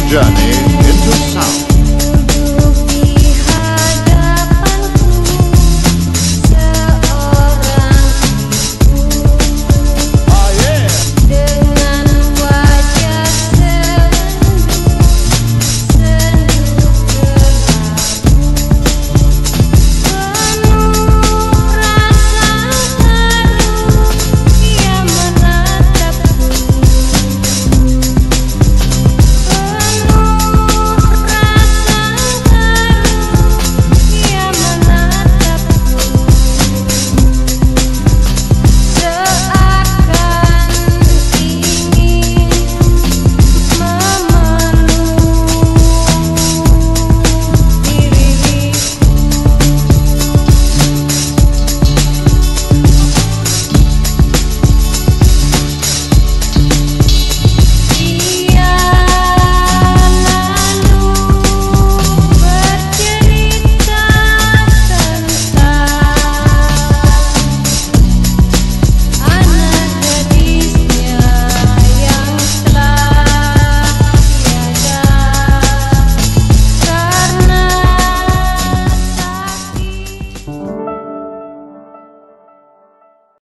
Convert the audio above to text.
the journey into sound.